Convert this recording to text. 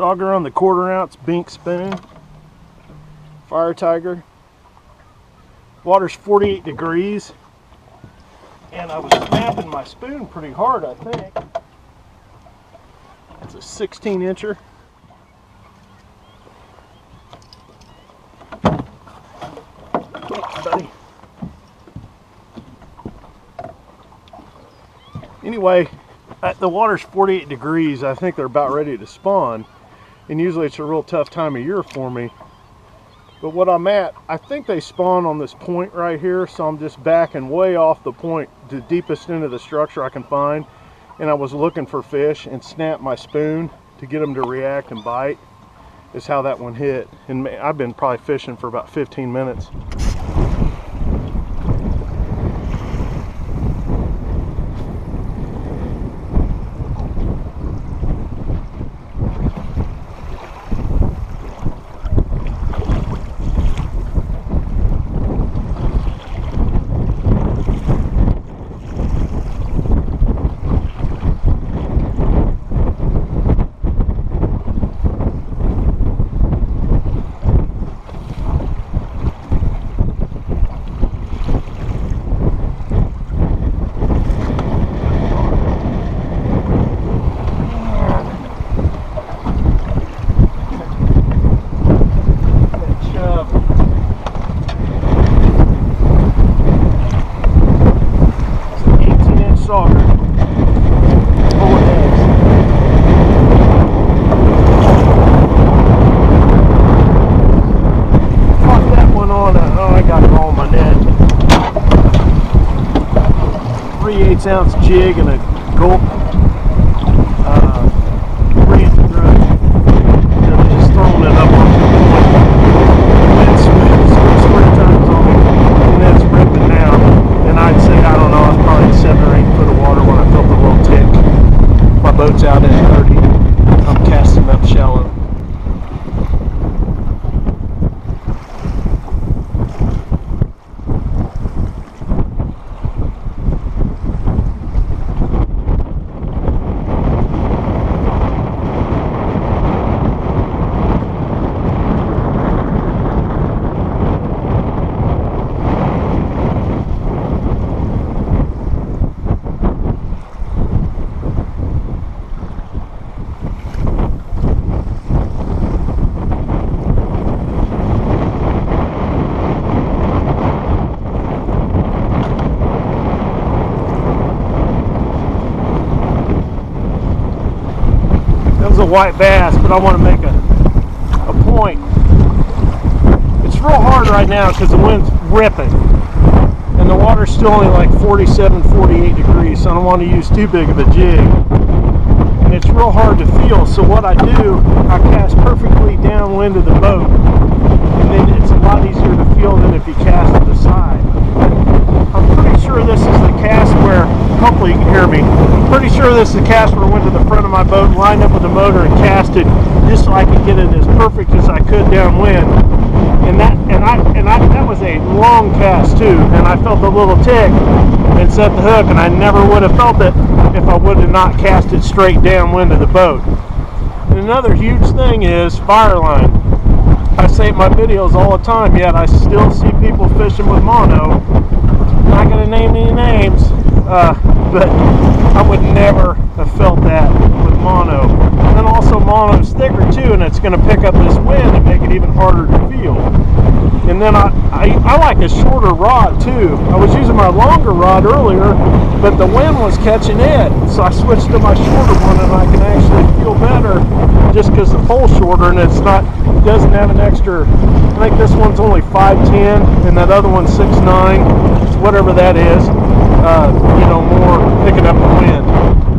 Sauger on the quarter ounce Bink spoon. Fire Tiger. Water's 48 degrees. And I was snapping my spoon pretty hard, I think. It's a 16 incher. Anyway, the water's 48 degrees. I think they're about ready to spawn. And usually it's a real tough time of year for me. But what I'm at, I think they spawn on this point right here. So I'm just backing way off the point, the deepest into the structure I can find. And I was looking for fish and snapped my spoon to get them to react and bite. Is how that one hit. And I've been probably fishing for about 15 minutes. Ounce jig and a gulp uh, brand drug. And just throwing it up onto the point. And it's three times on me. And then it's ripping down. And I'd say, I don't know, it's probably seven or eight foot of water when I felt a little tick. My boat's out at 30. I'm casting up shallow. a white bass, but I want to make a, a point. It's real hard right now because the wind's ripping. And the water's still only like 47, 48 degrees, so I don't want to use too big of a jig. And it's real hard to feel, so what I do, I cast perfectly downwind of the boat. And then it's a lot easier to feel than if you cast to the side. I'm pretty sure this is the cast where, hopefully you can hear me, I'm pretty sure this is where I went to the front of my boat, lined up with the motor and cast it just so I could get it as perfect as I could downwind. And that and I and I that was a long cast too, and I felt a little tick and set the hook, and I never would have felt it if I would have not cast it straight downwind of the boat. And another huge thing is FireLine. I say my videos all the time, yet I still see people fishing with mono not going to name any names, uh, but I would never have felt that with mono. And then also mono's thicker too, and it's going to pick up this wind and make it even harder to feel. And then I, I, I like a shorter rod too. I was using my longer rod earlier, but the wind was catching it. So I switched to my shorter one and I can actually feel better just because the pole's shorter and it's not, doesn't have an extra, I think this one's only 5'10 and that other one's 6'9 whatever that is, uh, you know, more picking up the wind.